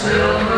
silver